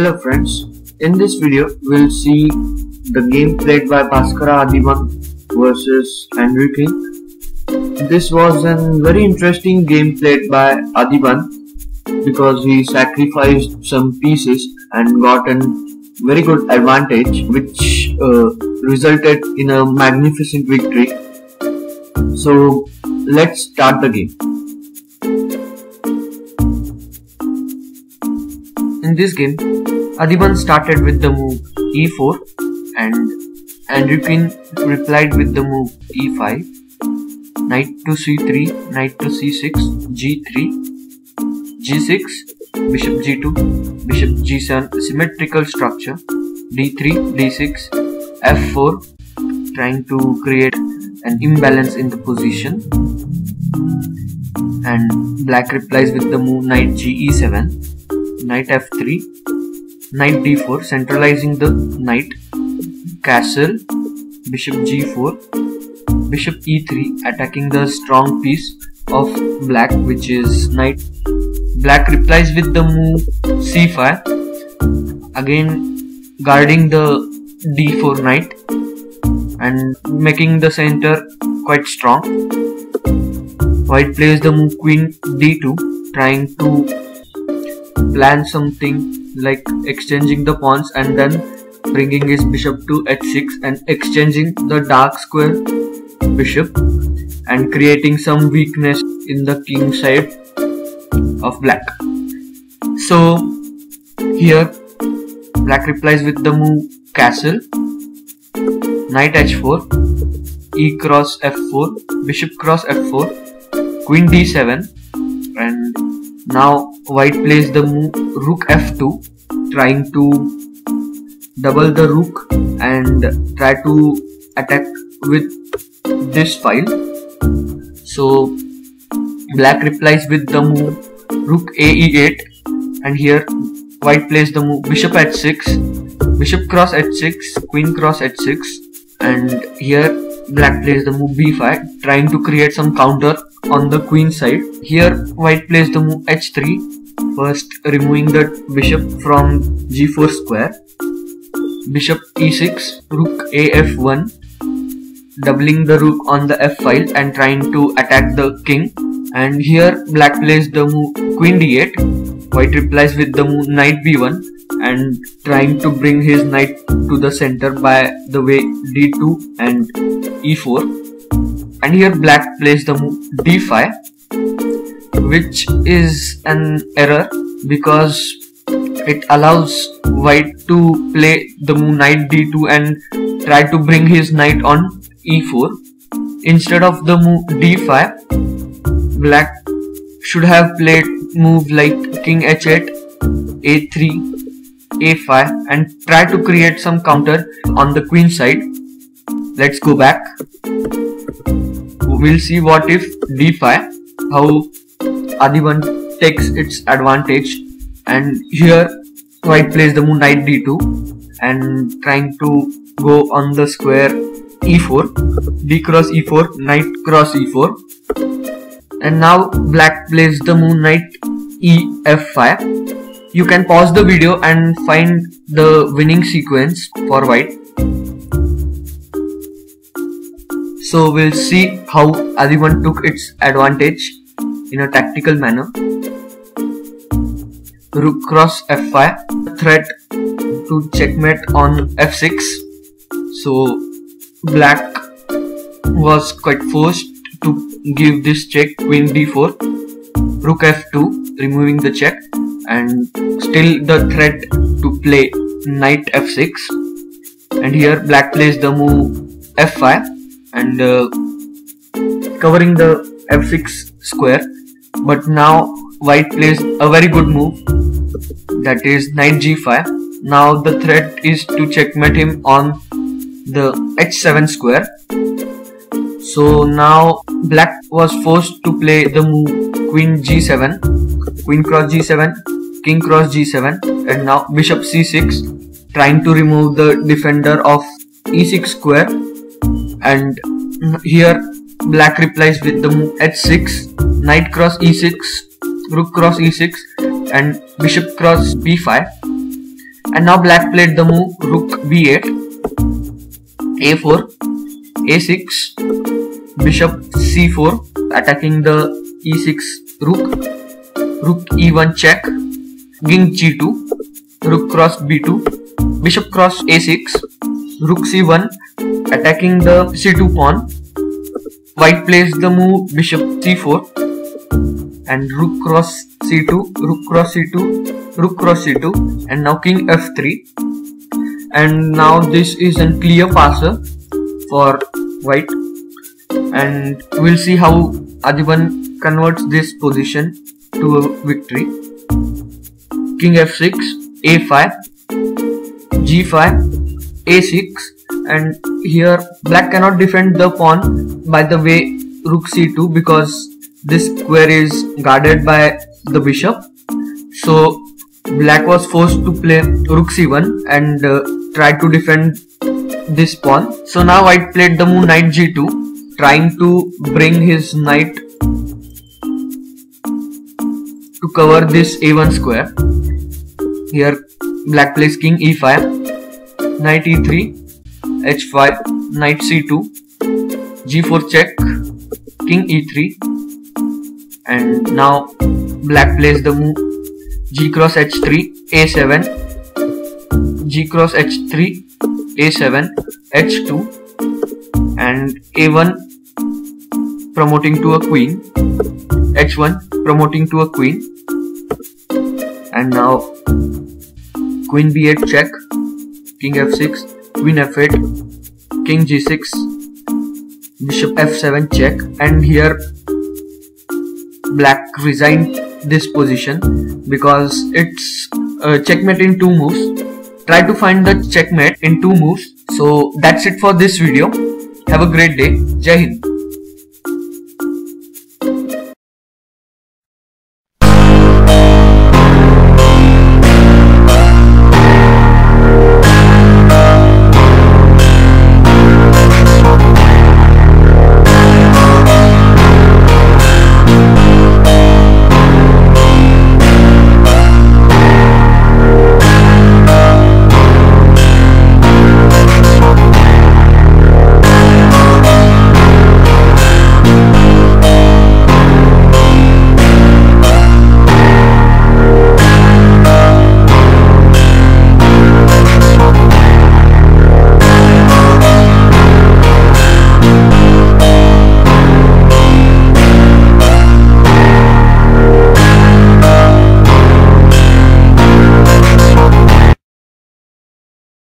Hello friends, in this video we'll see the game played by Bhaskara Adhiban versus Andreikin. This was a very interesting game played by Adhiban because he sacrificed some pieces and got a very good advantage which uh, resulted in a magnificent victory. So let's start the game. In this game, Adhiban started with the move e4 and Andrew replied with the move e5, knight to c3, knight to c6, g3, g6, bishop g2, bishop g7, symmetrical structure, d3, d6, f4, trying to create an imbalance in the position. And black replies with the move knight ge7 knight f3 knight d4 centralizing the knight. Castle bishop g4 bishop e3 attacking the strong piece of black which is knight. Black replies with the move c5 again guarding the d4 knight and making the center quite strong. White plays the move queen d2 trying to plan something like exchanging the pawns and then bringing his bishop to h6 and exchanging the dark square bishop and creating some weakness in the king side of black. So here black replies with the move castle, knight h4, e cross f4, bishop cross f4, queen d7 and now white plays the move rook f2 trying to double the rook and try to attack with this file. So black replies with the move rook a e8 and here white plays the move bishop h6 bishop cross h6 queen cross h6 and here black plays the move b5 trying to create some counter on the queen side. Here white plays the move h3 first removing the bishop from g4 square. Bishop e6 rook af1 doubling the rook on the f file and trying to attack the king. And here black plays the move queen d8 white replies with the move knight b1 and trying to bring his knight to the center by the way d2 and e4 and here black plays the move d5 which is an error because it allows white to play the move knight d2 and try to bring his knight on e4 instead of the move d5 black should have played move like king h8 a3 a5 and try to create some counter on the queen side. Let's go back. We'll see what if d5 how Adhiban takes its advantage. And here white plays the moon knight d2 and trying to go on the square e4 d cross e4 knight cross e4 and now black plays the moon knight e f5 you can pause the video and find the winning sequence for white so we'll see how Adhiban took its advantage in a tactical manner. Rook cross f5, threat to checkmate on f6. So black was quite forced to give this check queen d4, rook f2 removing the check and still the threat to play knight f6 and here black plays the move f5 and uh, covering the f6 square. But now white plays a very good move that is knight g5 now the threat is to checkmate him on the h7 square. So now black was forced to play the move queen g7 queen cross g7 king cross g7 and now bishop c6 trying to remove the defender of e6 square. And here black replies with the move h6 knight cross e6 rook cross e6 and bishop cross b5 and now black played the move rook b8 a4 a6 bishop c4 attacking the e6 rook. Rook e1 check king g2 rook cross b2 bishop cross a6 rook c1 attacking the c2 pawn white plays the move bishop c4 and rook cross c2 rook cross c2 rook cross c2 and now king f3 and now this is a clear passer for white and we'll see how Adhiban converts this position to a victory king f6 a5 g5 a6 and here black cannot defend the pawn by the way rook c2 because this square is guarded by the bishop. So black was forced to play rook c1 and uh, try to defend this pawn. So now white played the move knight g2 trying to bring his knight to cover this a1 square here black plays king e5 knight e3 h5 knight c2 g4 check king e3 and now black plays the move g cross h3 a7 g cross h3 a7 h2 and a1 promoting to a queen h1 promoting to a queen and now queen b8 check king f6 queen f8 king g6 bishop f7 check and here black resigned this position because it's uh, checkmate in two moves. Try to find the checkmate in two moves. So that's it for this video. Have a great day. Jai hind